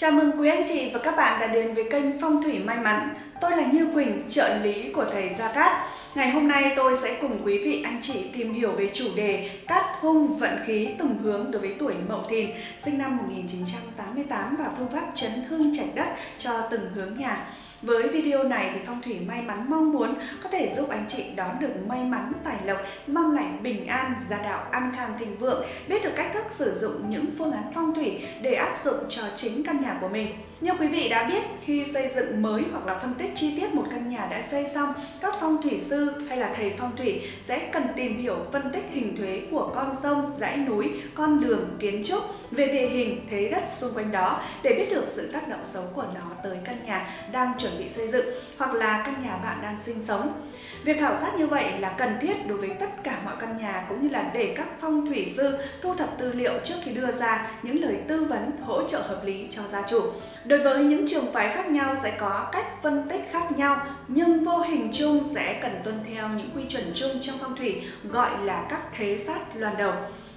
Chào mừng quý anh chị và các bạn đã đến với kênh Phong thủy may mắn. Tôi là Như Quỳnh, trợ lý của thầy Gia Cát. Ngày hôm nay tôi sẽ cùng quý vị anh chị tìm hiểu về chủ đề Cát hung vận khí từng hướng đối với tuổi Mậu Thìn, sinh năm 1988 và phương pháp chấn hương trạch đất cho từng hướng nhà. Với video này thì Phong Thủy may mắn mong muốn có thể giúp anh chị đón được may mắn, tài lộc, mang lại bình an, gia đạo an khang thịnh vượng, biết được cách thức sử dụng những phương án phong thủy để áp dụng cho chính căn nhà của mình. Như quý vị đã biết, khi xây dựng mới hoặc là phân tích chi tiết một căn nhà đã xây xong, các phong thủy sư hay là thầy phong thủy sẽ cần tìm hiểu phân tích hình thuế của con sông, dãy núi, con đường, kiến trúc về địa hình, thế đất xung quanh đó để biết được sự tác động xấu của nó tới căn nhà đang chuẩn bị xây dựng hoặc là căn nhà bạn đang sinh sống. Việc khảo sát như vậy là cần thiết đối với tất cả mọi căn nhà cũng như là để các phong thủy sư thu thập tư liệu trước khi đưa ra những lời tư vấn hỗ trợ hợp lý cho gia chủ. Đối với những trường phái khác nhau sẽ có cách phân tích khác nhau, nhưng vô hình chung sẽ cần tuân theo những quy chuẩn chung trong phong thủy, gọi là các thế sát loan đầu.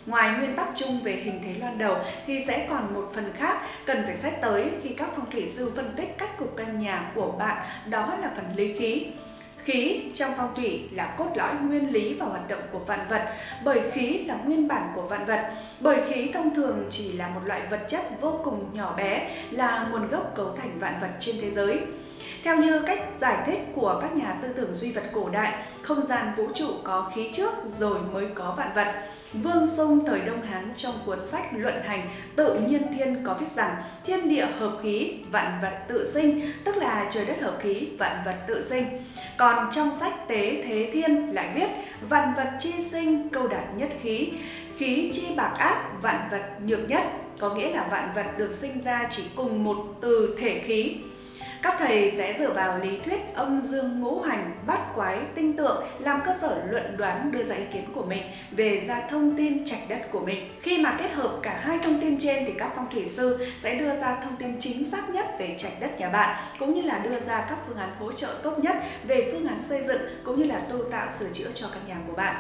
Ngoài nguyên tắc chung về hình thế loan đầu thì sẽ còn một phần khác cần phải xét tới khi các phong thủy sư phân tích cách cục căn nhà của bạn, đó là phần lý khí. Khí trong phong thủy là cốt lõi nguyên lý và hoạt động của vạn vật, bởi khí là nguyên bản của vạn vật. Bởi khí thông thường chỉ là một loại vật chất vô cùng nhỏ bé, là nguồn gốc cấu thành vạn vật trên thế giới. Theo như cách giải thích của các nhà tư tưởng duy vật cổ đại, không gian vũ trụ có khí trước rồi mới có vạn vật. Vương Sung thời Đông Hán trong cuốn sách Luận Hành Tự nhiên thiên có viết rằng thiên địa hợp khí, vạn vật tự sinh, tức là trời đất hợp khí, vạn vật tự sinh. Còn trong sách Tế Thế Thiên lại viết vạn vật chi sinh, câu đạt nhất khí, khí chi bạc ác, vạn vật nhược nhất, có nghĩa là vạn vật được sinh ra chỉ cùng một từ thể khí các thầy sẽ dựa vào lý thuyết âm dương ngũ hành, bát quái, tinh tượng làm cơ sở luận đoán đưa ra ý kiến của mình về ra thông tin trạch đất của mình. Khi mà kết hợp cả hai thông tin trên thì các phong thủy sư sẽ đưa ra thông tin chính xác nhất về trạch đất nhà bạn cũng như là đưa ra các phương án hỗ trợ tốt nhất về phương án xây dựng cũng như là tu tạo sửa chữa cho căn nhà của bạn.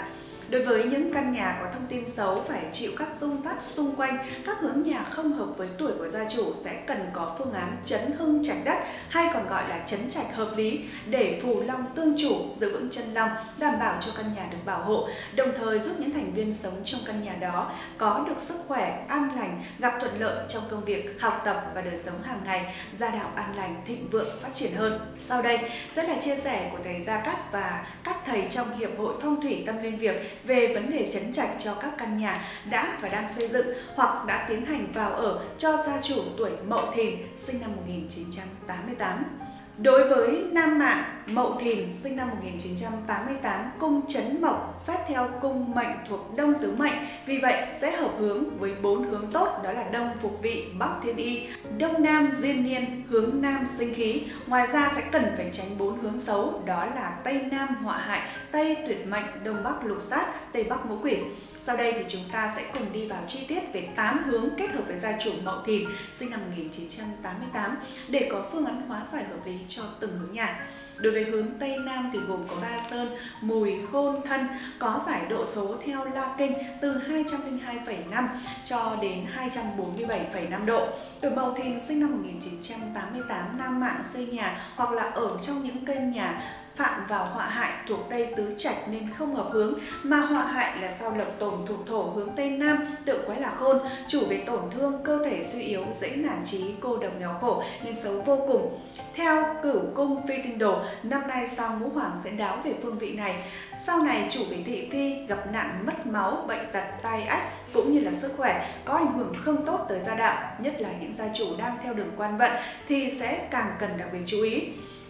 Đối với những căn nhà có thông tin xấu phải chịu các rung rắt xung quanh, các hướng nhà không hợp với tuổi của gia chủ sẽ cần có phương án chấn hưng trạch đất hay còn gọi là chấn trạch hợp lý để phù long tương chủ, giữ vững chân long, đảm bảo cho căn nhà được bảo hộ, đồng thời giúp những thành viên sống trong căn nhà đó có được sức khỏe, an lành, gặp thuận lợi trong công việc, học tập và đời sống hàng ngày, gia đạo an lành, thịnh vượng, phát triển hơn. Sau đây sẽ là chia sẻ của thầy Gia Cát và các thầy trong Hiệp hội Phong thủy Tâm Liên Việc về vấn đề chấn trạch cho các căn nhà đã và đang xây dựng hoặc đã tiến hành vào ở cho gia chủ tuổi Mậu Thìn sinh năm 1988. Đối với nam mạng Mậu Thìn sinh năm 1988 cung chấn mộc, sát theo cung mệnh thuộc đông tứ mệnh. Vì vậy, sẽ hợp hướng với bốn hướng tốt, đó là đông phục vị, bắc thiên y, đông nam diên niên hướng nam sinh khí. Ngoài ra, sẽ cần phải tránh bốn hướng xấu, đó là tây nam họa hại, tây tuyệt mệnh, đông bắc lục sát, tây bắc ngũ quỷ sau đây thì chúng ta sẽ cùng đi vào chi tiết về 8 hướng kết hợp với gia chủ Mậu Thìn sinh năm 1988 để có phương án hóa giải hợp lý cho từng hướng nhà. Đối với hướng Tây Nam thì gồm có Ba Sơn, Mùi, Khôn, Thân có giải độ số theo La Kinh từ 202,5 cho đến 247,5 độ. Tuổi Mậu Thìn sinh năm 1988 Nam Mạng xây nhà hoặc là ở trong những kênh nhà phạm vào họa hại thuộc Tây Tứ Trạch nên không hợp hướng, mà họa hại là sao lập tổn thuộc thổ hướng Tây Nam, tự quái là khôn, chủ về tổn thương, cơ thể suy yếu, dễ nản trí, cô độc nghèo khổ nên xấu vô cùng. Theo cửu cung phi tinh đồ, năm nay sao ngũ hoàng sẽ đáo về phương vị này. Sau này chủ về thị phi gặp nạn mất máu, bệnh tật, tai ách, cũng như là sức khỏe có ảnh hưởng không tốt tới gia đạo, nhất là những gia chủ đang theo đường quan vận thì sẽ càng cần đặc biệt chú ý.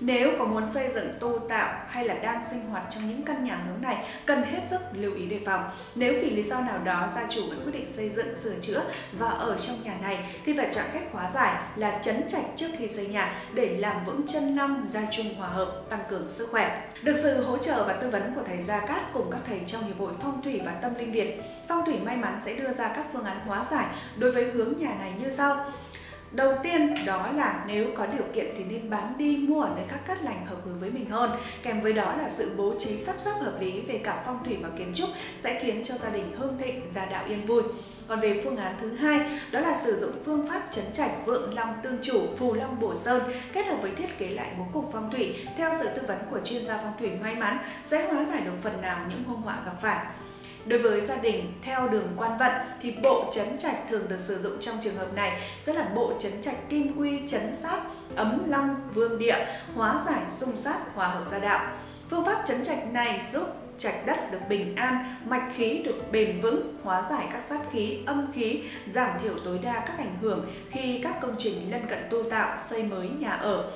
Nếu có muốn xây dựng tu tạo hay là đang sinh hoạt trong những căn nhà hướng này, cần hết sức lưu ý đề phòng. Nếu vì lý do nào đó gia chủ vẫn quyết định xây dựng, sửa chữa và ở trong nhà này thì phải chọn cách hóa giải là chấn chạch trước khi xây nhà để làm vững chân long, gia chung hòa hợp, tăng cường sức khỏe. Được sự hỗ trợ và tư vấn của thầy Gia Cát cùng các thầy trong Hiệp hội Phong thủy và Tâm linh Việt, Phong thủy may mắn sẽ đưa ra các phương án hóa giải đối với hướng nhà này như sau. Đầu tiên đó là nếu có điều kiện thì nên bán đi mua ở nơi khác cắt lành hợp hướng với mình hơn. Kèm với đó là sự bố trí sắp xếp hợp lý về cả phong thủy và kiến trúc sẽ khiến cho gia đình hương thịnh, gia đạo yên vui. Còn về phương án thứ hai, đó là sử dụng phương pháp chấn trạch vượng long tương chủ, phù long bổ sơn kết hợp với thiết kế lại bố cục phong thủy theo sự tư vấn của chuyên gia phong thủy may mắn sẽ hóa giải được phần nào những hung họa gặp phải. Đối với gia đình theo đường quan vận thì bộ chấn trạch thường được sử dụng trong trường hợp này sẽ là bộ chấn trạch kim quy chấn sát, ấm long, vương địa, hóa giải xung sát, hòa hợp gia đạo. Phương pháp chấn trạch này giúp trạch đất được bình an, mạch khí được bền vững, hóa giải các sát khí, âm khí, giảm thiểu tối đa các ảnh hưởng khi các công trình lân cận tu tạo, xây mới nhà ở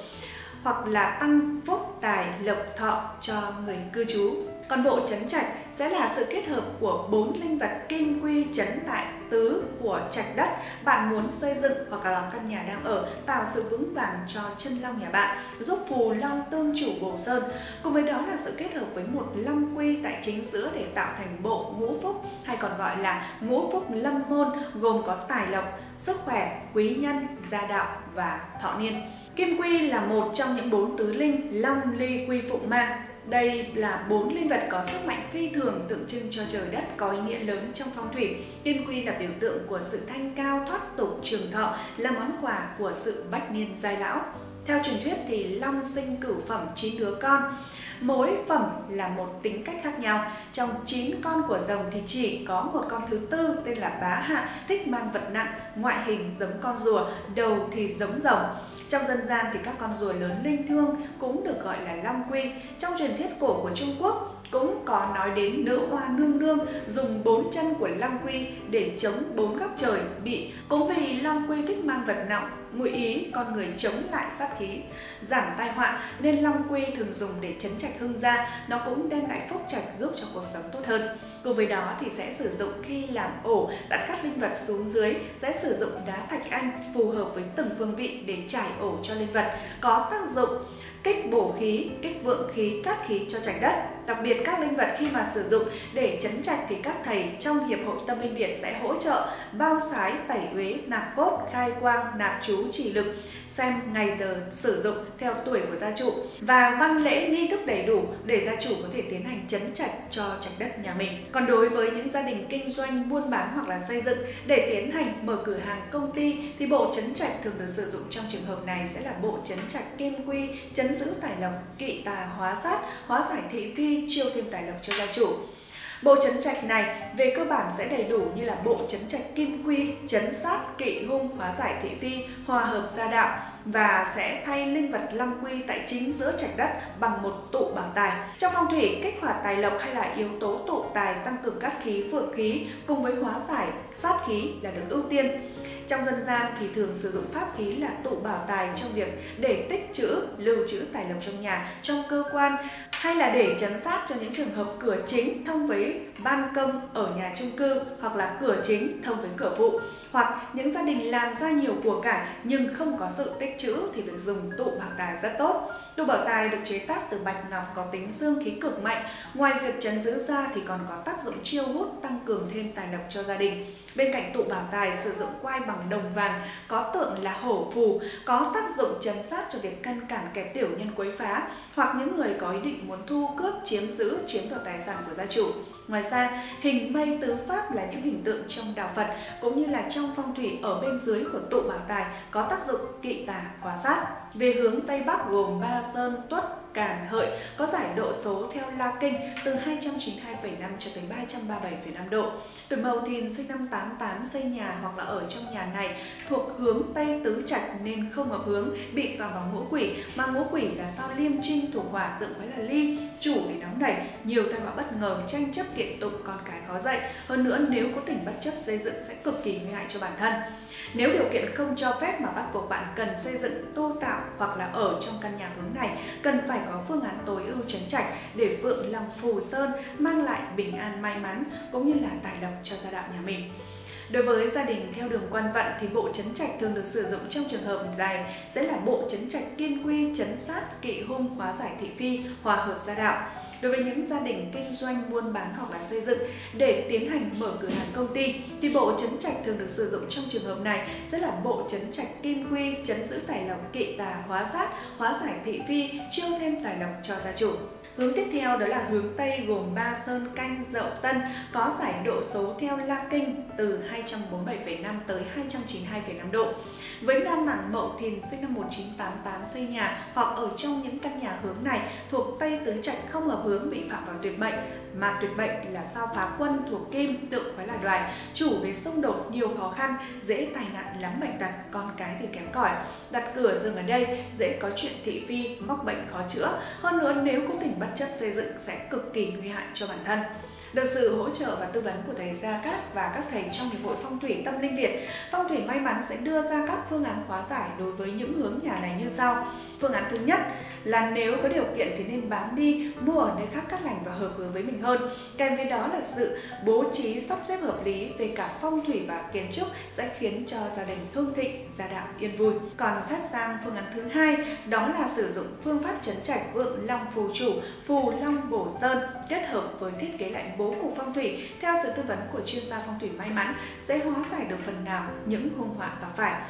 hoặc là tăng phúc tài lộc thọ cho người cư trú. Còn bộ chấn trạch sẽ là sự kết hợp của bốn linh vật kim quy chấn tại tứ của trạch đất. Bạn muốn xây dựng hoặc là căn nhà đang ở, tạo sự vững vàng cho chân long nhà bạn, giúp phù long tương chủ bổ sơn. Cùng với đó là sự kết hợp với một long quy tại chính giữa để tạo thành bộ ngũ phúc, hay còn gọi là ngũ phúc lâm môn, gồm có tài lộc, sức khỏe, quý nhân, gia đạo và thọ niên. Kim Quy là một trong những bốn tứ linh Long Ly Quy Phụng Ma đây là bốn linh vật có sức mạnh phi thường tượng trưng cho trời đất có ý nghĩa lớn trong phong thủy. Kim quy là biểu tượng của sự thanh cao thoát tục trường thọ, là món quà của sự bách niên giai lão. Theo truyền thuyết thì long sinh cửu phẩm chín đứa con. Mỗi phẩm là một tính cách khác nhau. Trong 9 con của rồng thì chỉ có một con thứ tư tên là bá hạ, thích mang vật nặng, ngoại hình giống con rùa, đầu thì giống rồng. Trong dân gian thì các con rùa lớn linh thương cũng được gọi là long quy. Trong truyền thuyết cổ của Trung Quốc cũng có nói đến nữ hoa nương nương dùng bốn chân của long quy để chống bốn góc trời bị, cũng vì long quy thích mang vật nặng ngụy ý con người chống lại sát khí, giảm tai họa nên long quy thường dùng để chấn trạch hương gia, nó cũng đem lại phúc trạch giúp cho cuộc sống tốt hơn. Cùng với đó thì sẽ sử dụng khi làm ổ, đặt các linh vật xuống dưới, sẽ sử dụng đá thạch anh phù hợp với từng phương vị để trải ổ cho linh vật, có tác dụng kích bổ khí, kích vượng khí, cát khí cho trạch đất. Đặc biệt các linh vật khi mà sử dụng để chấn trạch thì các thầy trong Hiệp hội Tâm Linh Việt sẽ hỗ trợ bao sái, tẩy uế, nạp cốt, khai quang, nạp chú, chỉ lực, xem ngày giờ sử dụng theo tuổi của gia chủ và văn lễ nghi thức đầy đủ để gia chủ có thể tiến hành chấn trạch cho trạch đất nhà mình. Còn đối với những gia đình kinh doanh, buôn bán hoặc là xây dựng để tiến hành mở cửa hàng công ty thì bộ chấn trạch thường được sử dụng trong trường hợp này sẽ là bộ chấn trạch kim quy, chấn giữ tài lộc, kỵ tà hóa sát, hóa giải thị phi, chiêu thêm tài lộc cho gia chủ. Bộ chấn trạch này về cơ bản sẽ đầy đủ như là bộ chấn trạch kim quy, chấn sát, kỵ hung, hóa giải thị phi, hòa hợp gia đạo và sẽ thay linh vật long quy tại chính giữa trạch đất bằng một tụ bảo tài. Trong phong thủy, kích hoạt tài lộc hay là yếu tố tụ tài tăng cường cát khí, vượng khí cùng với hóa giải sát khí là được ưu tiên. Trong dân gian thì thường sử dụng pháp khí là tụ bảo tài trong việc để tích trữ, lưu trữ tài lộc trong nhà, trong cơ quan hay là để chấn sát cho những trường hợp cửa chính thông với ban công ở nhà chung cư hoặc là cửa chính thông với cửa phụ hoặc những gia đình làm ra nhiều của cải nhưng không có sự tích trữ thì việc dùng tụ bảo tài rất tốt. Đồ bảo tài được chế tác từ bạch ngọc có tính dương khí cực mạnh. Ngoài việc chấn giữ ra thì còn có tác dụng chiêu hút, tăng cường thêm tài lộc cho gia đình. Bên cạnh tụ bảo tài sử dụng quai bằng đồng vàng, có tượng là hổ phù, có tác dụng chấn sát cho việc ngăn cản kẻ tiểu nhân quấy phá, hoặc những người có ý định muốn thu cướp, chiếm giữ, chiếm đoạt tài sản của gia chủ. Ngoài ra, hình mây tứ pháp là những hình tượng trong đạo Phật cũng như là trong phong thủy ở bên dưới của tụ bảo tài có tác dụng kỵ tà hóa sát. Về hướng Tây Bắc gồm Ba Sơn, Tuất, Càn, Hợi có giải độ số theo La Kinh từ 292,5 cho tới 337,5 độ. Tuổi Mậu Thìn sinh năm 88 xây nhà hoặc là ở trong nhà này thuộc hướng Tây Tứ Trạch nên không hợp hướng, bị vào vào ngũ quỷ mà ngũ quỷ là sao liêm trinh thuộc hỏa tượng với là ly, chủ vì nóng nảy, nhiều tai họa bất ngờ, tranh chấp kiện tụng con cái khó dạy. Hơn nữa nếu có tình bất chấp xây dựng sẽ cực kỳ nguy hại cho bản thân. Nếu điều kiện không cho phép mà bắt buộc bạn cần xây dựng, tu tạo hoặc là ở trong căn nhà hướng này, cần phải có phương án tối ưu trấn trạch để vượng lòng phù sơn mang lại bình an may mắn cũng như là tài lộc cho gia đạo nhà mình. Đối với gia đình theo đường quan vận thì bộ chấn trạch thường được sử dụng trong trường hợp này sẽ là bộ chấn trạch kiên quy, chấn sát, kỵ hung, hóa giải thị phi, hòa hợp gia đạo đối với những gia đình kinh doanh buôn bán hoặc là xây dựng để tiến hành mở cửa hàng công ty thì bộ chấn trạch thường được sử dụng trong trường hợp này sẽ là bộ chấn trạch kim quy, chấn giữ tài lộc, kỵ tà, hóa sát, hóa giải thị phi, chiêu thêm tài lộc cho gia chủ. Hướng tiếp theo đó là hướng Tây gồm Ba Sơn, Canh, Dậu, Tân có giải độ số theo La Kinh từ 247,5 tới 292,5 độ. Với nam mạng Mậu Thìn sinh năm 1988 xây nhà hoặc ở trong những căn nhà hướng này thuộc Tây Tứ Trạch không hợp hướng bị phạm vào tuyệt mệnh mà tuyệt mệnh là sao phá quân thuộc kim tượng quái là đoài, chủ về xung đột nhiều khó khăn, dễ tai nạn lắm bệnh tật, con cái thì kém cỏi. Đặt cửa dừng ở đây, dễ có chuyện thị phi, mắc bệnh khó chữa. Hơn nữa nếu cố tình bất chấp xây dựng sẽ cực kỳ nguy hại cho bản thân được sự hỗ trợ và tư vấn của thầy Gia Cát và các thầy trong Hiệp hội Phong thủy Tâm Linh Việt, Phong thủy may mắn sẽ đưa ra các phương án hóa giải đối với những hướng nhà này như sau. Phương án thứ nhất là nếu có điều kiện thì nên bán đi, mua ở nơi khác cắt lành và hợp hướng với mình hơn. Kèm với đó là sự bố trí sắp xếp hợp lý về cả phong thủy và kiến trúc sẽ khiến cho gia đình hưng thịnh, gia đạo yên vui. Còn sát sang phương án thứ hai đó là sử dụng phương pháp chấn trạch vượng long phù chủ, phù long bổ sơn kết hợp với thiết kế lại bố cục phong thủy, theo sự tư vấn của chuyên gia phong thủy may mắn, sẽ hóa giải được phần nào những hung họa gặp phải.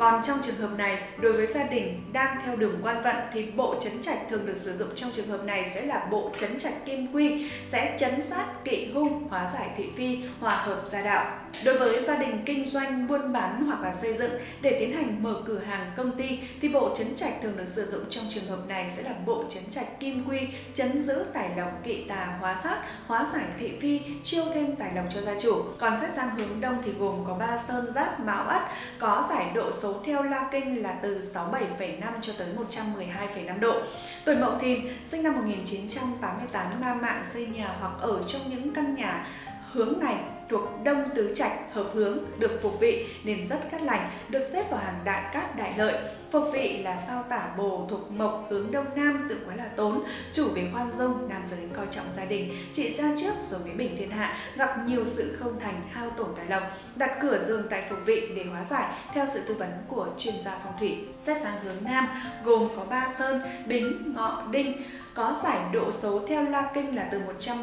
Còn trong trường hợp này, đối với gia đình đang theo đường quan vận thì bộ chấn trạch thường được sử dụng trong trường hợp này sẽ là bộ chấn trạch kim quy, sẽ chấn sát kỵ hung, hóa giải thị phi, hòa hợp gia đạo. Đối với gia đình kinh doanh, buôn bán hoặc là xây dựng để tiến hành mở cửa hàng công ty thì bộ chấn trạch thường được sử dụng trong trường hợp này sẽ là bộ chấn trạch kim quy, chấn giữ tài lộc, kỵ tà, hóa sát, hóa giải thị phi, chiêu thêm tài lộc cho gia chủ. Còn xét sang hướng đông thì gồm có ba sơn giáp mão ất, có giải độ số theo La Kinh là từ 67,5 cho tới 112,5 độ. Tuổi Mậu Thìn sinh năm 1988 nam mạng xây nhà hoặc ở trong những căn nhà hướng này thuộc đông tứ trạch hợp hướng, được phục vị nên rất cát lành, được xếp vào hàng đại cát đại lợi. Phục vị là sao tả bồ thuộc mộc hướng đông nam tự quái là tốn, chủ về khoan dung nam giới coi trọng gia đình. Trị ra trước rồi mới bình thiên hạ, gặp nhiều sự không thành, hao tổn tài lộc. Đặt cửa giường tại phục vị để hóa giải, theo sự tư vấn của chuyên gia phong thủy. Xét sang hướng nam, gồm có ba sơn, bính, ngọ, đinh. Có giải độ số theo la kinh là từ 100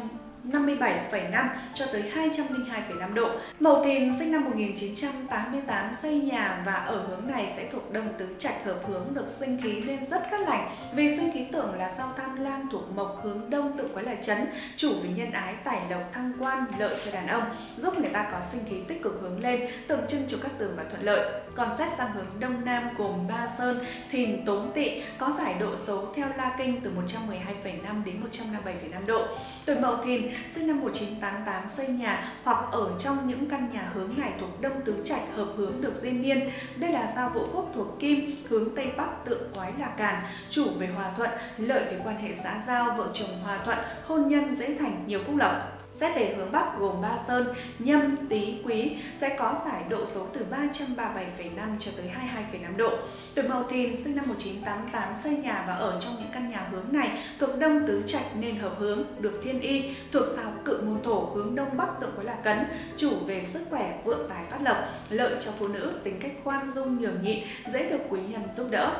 57,5 cho tới 202,5 độ. Mậu Thìn sinh năm 1988 xây nhà và ở hướng này sẽ thuộc đông tứ trạch hợp hướng được sinh khí nên rất cát lành. Vì sinh khí tượng là sao tam lang thuộc mộc hướng đông tự quái là chấn, chủ vì nhân ái tài lộc thăng quan lợi cho đàn ông, giúp người ta có sinh khí tích cực hướng lên, tượng trưng cho các tường và thuận lợi. Còn xét sang hướng đông nam gồm ba sơn, thìn tốn Tị có giải độ số theo la kinh từ 112,5 đến 157,5 độ. Tuổi Mậu Thìn sinh năm 1988 xây nhà hoặc ở trong những căn nhà hướng này thuộc đông tứ trạch hợp hướng được diên niên. Đây là sao vũ quốc thuộc kim, hướng tây bắc tượng quái là càn, chủ về hòa thuận, lợi về quan hệ xã giao, vợ chồng hòa thuận, hôn nhân dễ thành nhiều phúc lộc. Xét về hướng Bắc gồm Ba Sơn, Nhâm, Tý, Quý sẽ có giải độ số từ 337,5 cho tới 22,5 độ. Tuổi Mậu Thìn sinh năm 1988 xây nhà và ở trong những căn nhà hướng này thuộc Đông Tứ Trạch nên hợp hướng, được thiên y, thuộc sao cự môn thổ hướng Đông Bắc tượng với là cấn, chủ về sức khỏe, vượng tài phát lộc, lợi cho phụ nữ, tính cách khoan dung nhường nhịn, dễ được quý nhân giúp đỡ.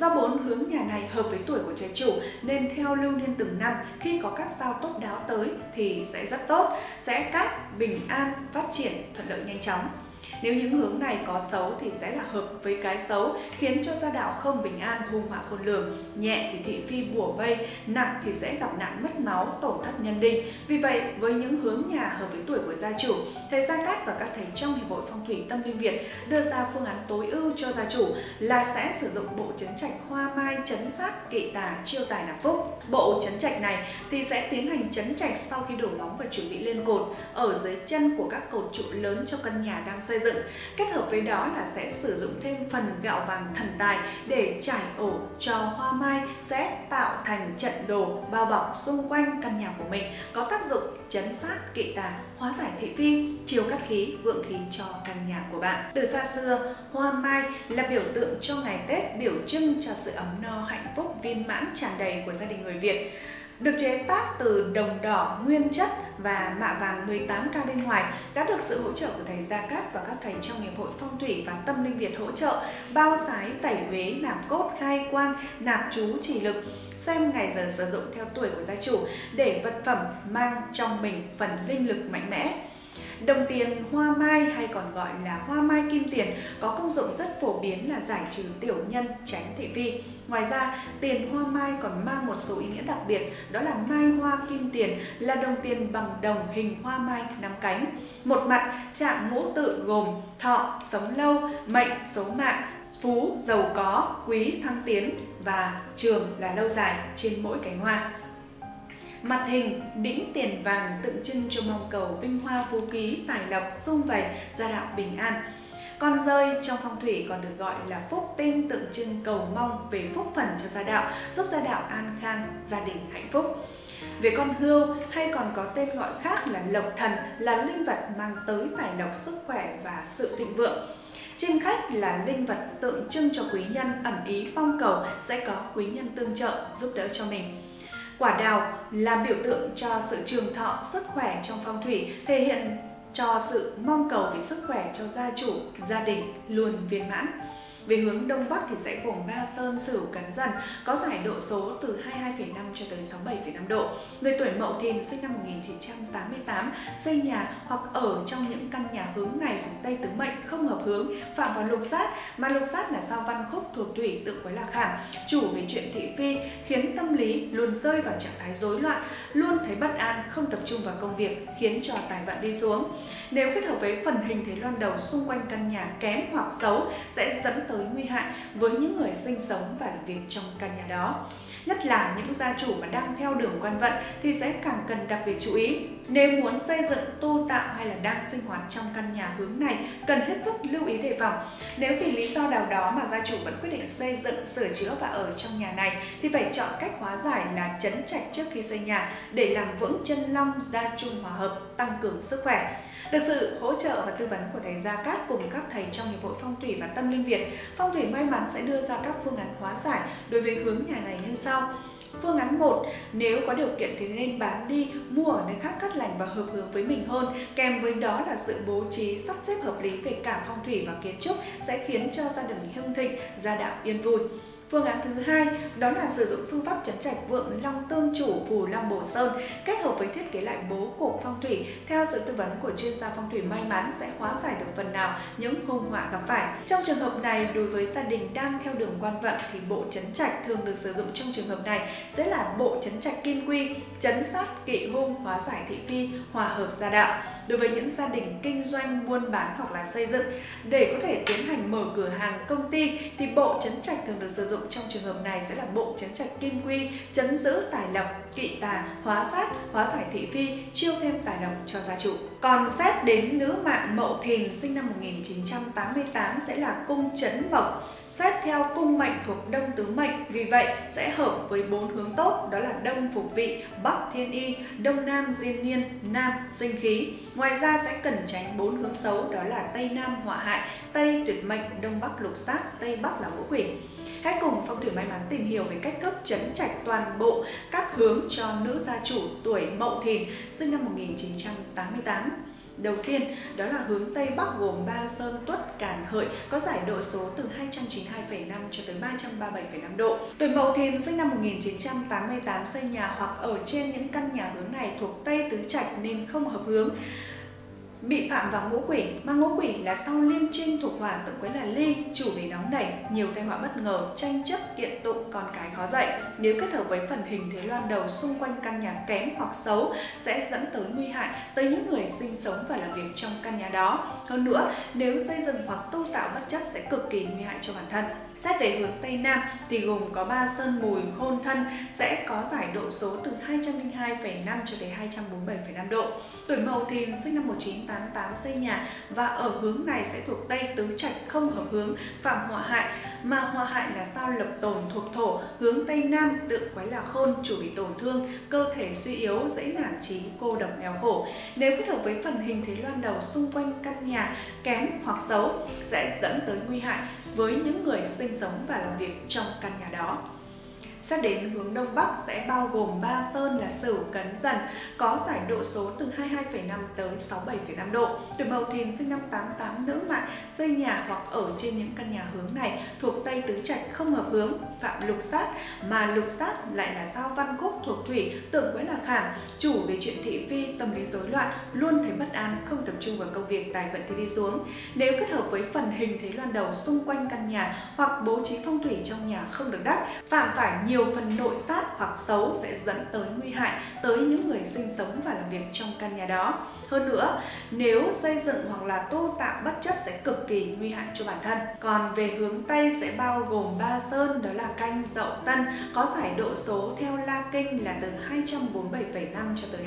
Do bốn hướng nhà này hợp với tuổi của trái chủ nên theo lưu niên từng năm khi có các sao tốt đáo tới thì sẽ rất tốt, sẽ cát, bình an, phát triển, thuận lợi nhanh chóng. Nếu những hướng này có xấu thì sẽ là hợp với cái xấu, khiến cho gia đạo không bình an, hung họa khôn lường. Nhẹ thì thị phi bùa vây, nặng thì sẽ gặp nạn mất máu, tổn thất nhân đinh. Vì vậy, với những hướng nhà hợp với tuổi của gia chủ, thầy Gia Cát và các thầy trong Hiệp hội Phong thủy Tâm Linh Việt đưa ra phương án tối ưu cho gia chủ là sẽ sử dụng bộ chấn trạch hoa mai chấn sát kỵ tà chiêu tài nạp phúc. Bộ chấn trạch này thì sẽ tiến hành chấn trạch sau khi đổ móng và chuẩn bị lên cột ở dưới chân của các cột trụ lớn trong căn nhà đang xây dựng. Kết hợp với đó là sẽ sử dụng thêm phần gạo vàng thần tài để trải ổ cho hoa mai sẽ tạo thành trận đồ bao bọc xung quanh căn nhà của mình có tác dụng chấn sát kỵ tà, hóa giải thị phi, chiều cắt khí, vượng khí cho căn nhà của bạn. Từ xa xưa, hoa mai là biểu tượng cho ngày Tết biểu trưng cho sự ấm no, hạnh phúc, viên mãn tràn đầy của gia đình người Việt được chế tác từ đồng đỏ nguyên chất và mạ vàng 18K bên ngoài đã được sự hỗ trợ của thầy Gia Cát và các thầy trong Hiệp hội Phong thủy và Tâm linh Việt hỗ trợ bao sái, tẩy huế nạp cốt, khai quang, nạp chú, chỉ lực xem ngày giờ sử dụng theo tuổi của gia chủ để vật phẩm mang trong mình phần linh lực mạnh mẽ. Đồng tiền hoa mai hay còn gọi là hoa mai kim tiền có công dụng rất phổ biến là giải trừ tiểu nhân, tránh thị phi. Ngoài ra, tiền hoa mai còn mang một số ý nghĩa đặc biệt, đó là mai hoa kim tiền là đồng tiền bằng đồng hình hoa mai năm cánh. Một mặt chạm ngũ tự gồm thọ, sống lâu, mệnh, số mạng, phú, giàu có, quý, thăng tiến và trường là lâu dài trên mỗi cánh hoa. Mặt hình đĩnh tiền vàng tượng trưng cho mong cầu vinh hoa phú quý, tài lộc, sung vầy, gia đạo bình an. Con rơi trong phong thủy còn được gọi là phúc tinh tượng trưng cầu mong về phúc phần cho gia đạo, giúp gia đạo an khang, gia đình hạnh phúc. Về con hươu hay còn có tên gọi khác là lộc thần là linh vật mang tới tài lộc sức khỏe và sự thịnh vượng. Chim khách là linh vật tượng trưng cho quý nhân ẩn ý mong cầu sẽ có quý nhân tương trợ giúp đỡ cho mình. Quả đào là biểu tượng cho sự trường thọ, sức khỏe trong phong thủy, thể hiện cho sự mong cầu về sức khỏe cho gia chủ, gia đình luôn viên mãn. Về hướng Đông Bắc thì sẽ gồm Ba Sơn, Sửu, Cấn Dần có giải độ số từ 22,5 cho tới 67,5 độ. Người tuổi Mậu Thìn sinh năm 1988 xây nhà hoặc ở trong những căn nhà hướng này hướng Tây Tứ Mệnh không hợp hướng, phạm vào lục sát mà lục sát là sao văn khúc thuộc thủy tự quái lạc hàm, chủ về chuyện thị phi khiến tâm lý luôn rơi vào trạng thái rối loạn, luôn thấy bất an, không tập trung vào công việc khiến cho tài vận đi xuống. Nếu kết hợp với phần hình thế loan đầu xung quanh căn nhà kém hoặc xấu sẽ dẫn tới nguy hại với những người sinh sống và làm việc trong căn nhà đó. Nhất là những gia chủ mà đang theo đường quan vận thì sẽ càng cần đặc biệt chú ý. Nếu muốn xây dựng, tu tạo hay là đang sinh hoạt trong căn nhà hướng này, cần hết sức lưu ý đề phòng. Nếu vì lý do nào đó mà gia chủ vẫn quyết định xây dựng, sửa chữa và ở trong nhà này thì phải chọn cách hóa giải là chấn trạch trước khi xây nhà để làm vững chân long gia trung hòa hợp, tăng cường sức khỏe. Được sự hỗ trợ và tư vấn của thầy Gia Cát cùng các thầy trong Hiệp hội Phong thủy và Tâm linh Việt, Phong thủy may mắn sẽ đưa ra các phương án hóa giải đối với hướng nhà này như sau. Phương án 1, nếu có điều kiện thì nên bán đi, mua ở nơi khác cắt lành và hợp hướng với mình hơn. Kèm với đó là sự bố trí, sắp xếp hợp lý về cả phong thủy và kiến trúc sẽ khiến cho gia đình hưng thịnh, gia đạo yên vui. Phương án thứ hai đó là sử dụng phương pháp chấn trạch vượng long tương chủ phù long bổ sơn kết hợp với thiết kế lại bố cục phong thủy theo sự tư vấn của chuyên gia phong thủy may mắn sẽ hóa giải được phần nào những hung họa gặp phải. Trong trường hợp này đối với gia đình đang theo đường quan vận thì bộ chấn trạch thường được sử dụng trong trường hợp này sẽ là bộ chấn trạch kim quy, chấn sát kỵ hung, hóa giải thị phi, hòa hợp gia đạo đối với những gia đình kinh doanh buôn bán hoặc là xây dựng để có thể tiến hành mở cửa hàng công ty thì bộ chấn trạch thường được sử dụng trong trường hợp này sẽ là bộ chấn trạch kim quy, chấn giữ tài lộc, kỵ tà, hóa sát, hóa giải thị phi, chiêu thêm tài lộc cho gia chủ. Còn xét đến nữ mạng mậu thìn sinh năm 1988 sẽ là cung chấn mộc. Xét theo cung mệnh thuộc đông tứ mệnh, vì vậy sẽ hợp với bốn hướng tốt, đó là đông phục vị, bắc thiên y, đông nam diên niên, nam sinh khí. Ngoài ra sẽ cần tránh bốn hướng xấu, đó là tây nam họa hại, tây tuyệt mệnh, đông bắc lục sát, tây bắc là ngũ quỷ. Hãy cùng Phong thủy may mắn tìm hiểu về cách thức chấn trạch toàn bộ các hướng cho nữ gia chủ tuổi Mậu Thìn sinh năm 1988. Đầu tiên, đó là hướng Tây Bắc gồm Ba Sơn, Tuất, Càn, Hợi có giải độ số từ 292,5 cho tới 337,5 độ. Tuổi Mậu Thìn sinh năm 1988 xây nhà hoặc ở trên những căn nhà hướng này thuộc Tây Tứ Trạch nên không hợp hướng bị phạm vào ngũ quỷ, mà ngũ quỷ là sau liêm trinh thuộc hỏa tự quấy là ly, chủ về nóng nảy, nhiều tai họa bất ngờ, tranh chấp, kiện tụng con cái khó dạy. Nếu kết hợp với phần hình thế loan đầu xung quanh căn nhà kém hoặc xấu, sẽ dẫn tới nguy hại tới những người sinh sống và làm việc trong căn nhà đó. Hơn nữa, nếu xây dựng hoặc tu tạo bất chấp sẽ cực kỳ nguy hại cho bản thân. Xét về hướng Tây Nam thì gồm có ba sơn mùi khôn thân sẽ có giải độ số từ 202,5 cho tới 247,5 độ. Tuổi Mậu Thìn sinh năm 1988 xây nhà và ở hướng này sẽ thuộc Tây Tứ Trạch không hợp hướng phạm họa hại. Mà họa hại là sao lập tồn thuộc thổ hướng Tây Nam tự quái là khôn chủ bị tổn thương cơ thể suy yếu dễ nản trí cô độc nghèo khổ. Nếu kết hợp với phần hình thế loan đầu xung quanh căn nhà kém hoặc xấu sẽ dẫn tới nguy hại với những người sinh sống và làm việc trong căn nhà đó. Xét đến hướng Đông Bắc sẽ bao gồm ba sơn là Sửu, Cấn, Dần, có giải độ số từ 22,5 tới 67,5 độ. Tuổi Mậu Thìn sinh năm 88 nữ mạng xây nhà hoặc ở trên những căn nhà hướng này thuộc Tây Tứ Trạch không hợp hướng, phạm lục sát mà lục sát lại là sao văn khúc thuộc thủy, tượng quế là khảm, chủ về chuyện thị phi, tâm lý rối loạn, luôn thấy bất an, không tập trung vào công việc, tài vận thì đi xuống. Nếu kết hợp với phần hình thế loan đầu xung quanh căn nhà hoặc bố trí phong thủy trong nhà không được đắc, phạm phải nhiều nhiều phần nội sát hoặc xấu sẽ dẫn tới nguy hại tới những người sinh sống và làm việc trong căn nhà đó. Hơn nữa, nếu xây dựng hoặc là tu tạo bất chấp sẽ cực kỳ nguy hại cho bản thân. Còn về hướng Tây sẽ bao gồm ba sơn đó là canh, dậu, tân, có giải độ số theo La Kinh là từ 247,5 cho tới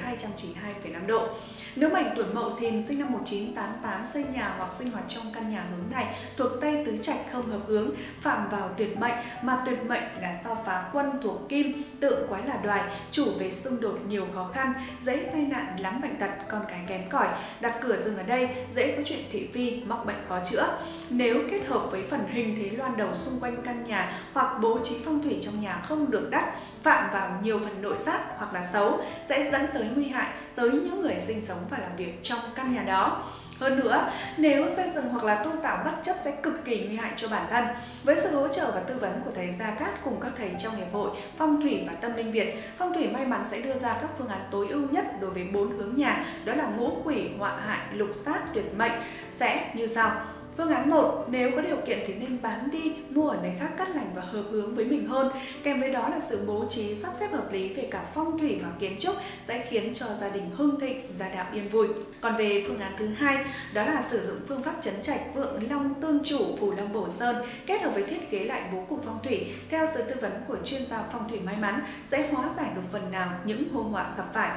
292,5 độ. Nếu mệnh tuổi Mậu Thìn sinh năm 1988 xây nhà hoặc sinh hoạt trong căn nhà hướng này thuộc Tây Tứ Trạch không hợp hướng, phạm vào tuyệt mệnh mà tuyệt mệnh là sao phá quân thuộc Kim, tự quái là đoài, chủ về xung đột nhiều khó khăn, dễ tai nạn lắm bệnh tật, con cái kém cỏi, đặt cửa dừng ở đây, dễ có chuyện thị phi, mắc bệnh khó chữa. Nếu kết hợp với phần hình thế loan đầu xung quanh căn nhà hoặc bố trí phong thủy trong nhà không được đắc, phạm vào nhiều phần nội sát hoặc là xấu sẽ dẫn tới nguy hại tới những người sinh sống và làm việc trong căn nhà đó. Hơn nữa, nếu xây dựng hoặc là tu tạo bất chấp sẽ cực kỳ nguy hại cho bản thân. Với sự hỗ trợ và tư vấn của thầy Gia Cát cùng các thầy trong hiệp hội Phong thủy và Tâm linh Việt, Phong thủy may mắn sẽ đưa ra các phương án tối ưu nhất đối với bốn hướng nhà, đó là ngũ quỷ, họa hại, lục sát, tuyệt mệnh sẽ như sau. Phương án 1, nếu có điều kiện thì nên bán đi, mua ở nơi khác cắt lành và hợp hướng với mình hơn. Kèm với đó là sự bố trí sắp xếp hợp lý về cả phong thủy và kiến trúc sẽ khiến cho gia đình hưng thịnh, gia đạo yên vui. Còn về phương án thứ hai, đó là sử dụng phương pháp chấn trạch vượng long tương chủ phù long bổ sơn kết hợp với thiết kế lại bố cục phong thủy theo sự tư vấn của chuyên gia phong thủy may mắn sẽ hóa giải được phần nào những hô họa gặp phải.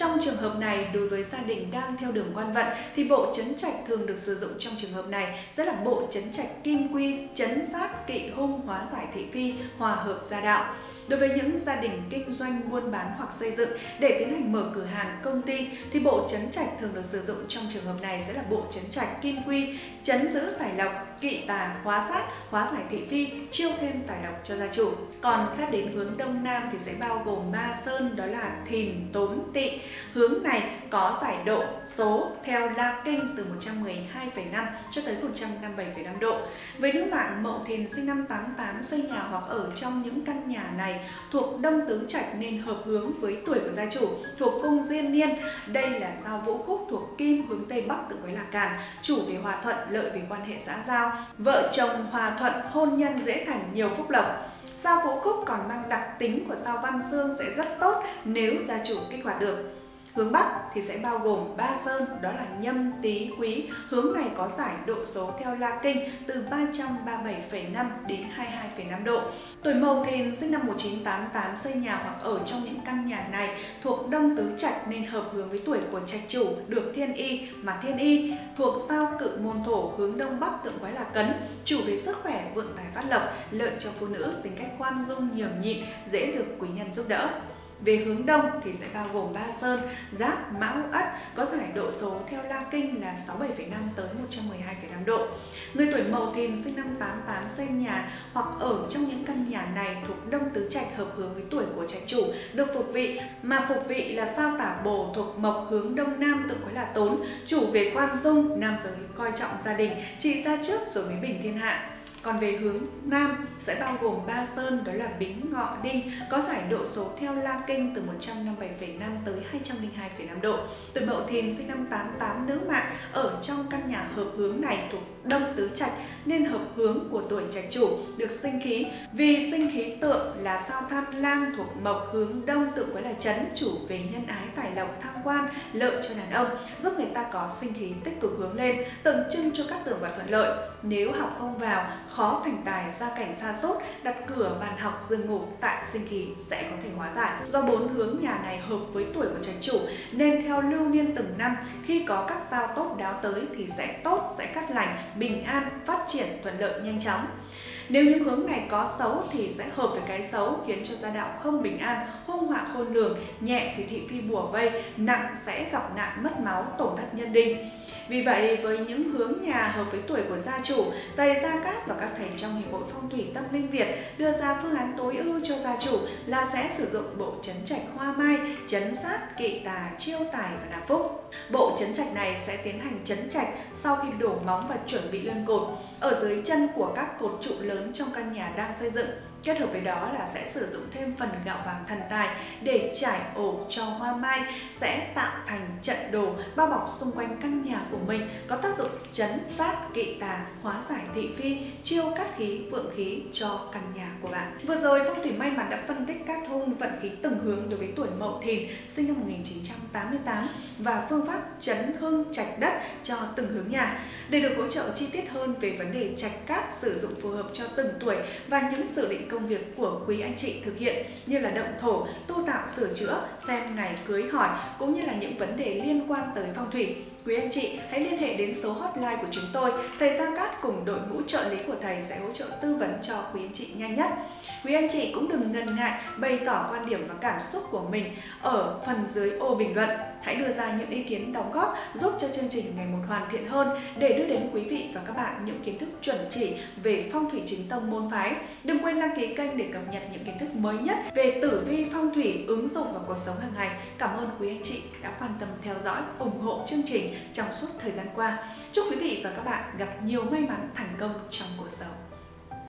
Trong trường hợp này, đối với gia đình đang theo đường quan vận thì bộ chấn trạch thường được sử dụng trong trường hợp này sẽ là bộ chấn trạch kim quy, chấn sát, kỵ hung, hóa giải thị phi, hòa hợp gia đạo. Đối với những gia đình kinh doanh, buôn bán hoặc xây dựng để tiến hành mở cửa hàng, công ty thì bộ chấn trạch thường được sử dụng trong trường hợp này sẽ là bộ chấn trạch kim quy, chấn giữ tài lộc, kỵ tà, hóa sát, hóa giải thị phi, chiêu thêm tài lộc cho gia chủ. Còn xét đến hướng đông nam thì sẽ bao gồm ba sơn đó là thìn, tốn, tỵ. Hướng này có giải độ số theo La Kinh từ 112,5 cho tới 157,5 độ. Với nữ mạng Mậu Thìn sinh năm 88 xây nhà hoặc ở trong những căn nhà này thuộc Đông Tứ Trạch nên hợp hướng với tuổi của gia chủ thuộc cung Diên Niên. Đây là sao vũ khúc thuộc Kim hướng Tây Bắc tự với là Càn, chủ về hòa thuận, lợi về quan hệ xã giao. Vợ chồng hòa thuận, hôn nhân dễ thành nhiều phúc lộc. Sao vũ khúc còn mang đặc tính của sao văn xương sẽ rất tốt nếu gia chủ kích hoạt được. Hướng Bắc thì sẽ bao gồm ba sơn đó là nhâm, tý, quý. Hướng này có giải độ số theo La Kinh từ 337,5 đến 22,5 độ. Tuổi Mậu Thìn sinh năm 1988 xây nhà hoặc ở trong những căn nhà này thuộc Đông Tứ Trạch nên hợp hướng với tuổi của trạch chủ được thiên y mà thiên y thuộc sao cự môn thổ hướng Đông Bắc tượng quái là cấn, chủ về sức khỏe, vượng tài phát lộc, lợi cho phụ nữ, tính cách khoan dung, nhường nhịn, dễ được quý nhân giúp đỡ. Về hướng đông thì sẽ bao gồm Ba Sơn, Giáp, Mão, Ất có giải độ số theo La Kinh là 67,5 tới 112,5 độ. Người tuổi Mậu Thìn sinh năm 88 xây nhà hoặc ở trong những căn nhà này thuộc Đông Tứ Trạch hợp hướng với tuổi của trạch chủ được phục vị mà phục vị là sao tả bổ thuộc Mộc hướng Đông Nam tự quái là Tốn, chủ về quan dung, nam giới coi trọng gia đình, trị ra trước rồi mới bình thiên hạ. Còn về hướng Nam sẽ bao gồm ba sơn đó là Bính, Ngọ, Đinh có giải độ số theo La Kinh từ 157,5 tới 202,5 độ. Tuổi Mậu Thìn sinh năm 88 nữ mạng ở trong căn nhà hợp hướng này thuộc Đông Tứ Trạch nên hợp hướng của tuổi trạch chủ được sinh khí vì sinh khí tượng là sao tham lang thuộc mộc hướng đông tự với là chấn chủ về nhân ái tài lộc thăng quan lợi cho đàn ông giúp người ta có sinh khí tích cực hướng lên tượng trưng cho các tưởng và thuận lợi nếu học không vào khó thành tài gia cảnh xa sốt đặt cửa bàn học giường ngủ tại sinh kỳ sẽ có thể hóa giải do bốn hướng nhà này hợp với tuổi của trạch chủ nên theo lưu niên từng năm khi có các sao tốt đáo tới thì sẽ tốt sẽ cắt lành bình an phát triển thuận lợi nhanh chóng nếu những hướng này có xấu thì sẽ hợp với cái xấu khiến cho gia đạo không bình an, hung họa khôn lường, nhẹ thì thị phi bùa vây, nặng sẽ gặp nạn mất máu, tổn thất nhân đinh. Vì vậy, với những hướng nhà hợp với tuổi của gia chủ, thầy Gia Cát và các thầy trong Hiệp hội Phong thủy Tâm linh Việt đưa ra phương án tối ưu cho gia chủ là sẽ sử dụng bộ chấn trạch hoa mai, chấn sát, kỵ tà, chiêu tài và đạp phúc. Bộ chấn trạch này sẽ tiến hành chấn trạch sau khi đổ móng và chuẩn bị lên cột ở dưới chân của các cột trụ lớn trong căn nhà đang xây dựng Kết hợp với đó là sẽ sử dụng thêm phần gạo vàng thần tài để trải ổ cho hoa mai sẽ tạo thành trận đồ bao bọc xung quanh căn nhà của mình có tác dụng chấn sát kỵ tà, hóa giải thị phi, chiêu cắt khí, vượng khí cho căn nhà của bạn. Vừa rồi Phong thủy may mắn đã phân tích các hung vận khí từng hướng đối với tuổi Mậu Thìn sinh năm 1988 và phương pháp chấn hưng trạch đất cho từng hướng nhà. Để được hỗ trợ chi tiết hơn về vấn đề trạch cát sử dụng phù hợp cho từng tuổi và những dự định công việc của quý anh chị thực hiện như là động thổ, tu tạo sửa chữa, xem ngày cưới hỏi cũng như là những vấn đề liên quan tới phong thủy. Quý anh chị hãy liên hệ đến số hotline của chúng tôi. Thầy Giang Cát cùng đội ngũ trợ lý của thầy sẽ hỗ trợ tư vấn cho quý anh chị nhanh nhất. Quý anh chị cũng đừng ngần ngại bày tỏ quan điểm và cảm xúc của mình ở phần dưới ô bình luận. Hãy đưa ra những ý kiến đóng góp giúp cho chương trình ngày một hoàn thiện hơn để đưa đến quý vị và các bạn những kiến thức chuẩn chỉ về phong thủy chính tông môn phái. Đừng quên đăng ký kênh để cập nhật những kiến thức mới nhất về tử vi phong thủy ứng dụng vào cuộc sống hàng ngày. Cảm ơn quý anh chị đã quan tâm theo dõi, ủng hộ chương trình trong suốt thời gian qua. Chúc quý vị và các bạn gặp nhiều may mắn thành công trong cuộc sống.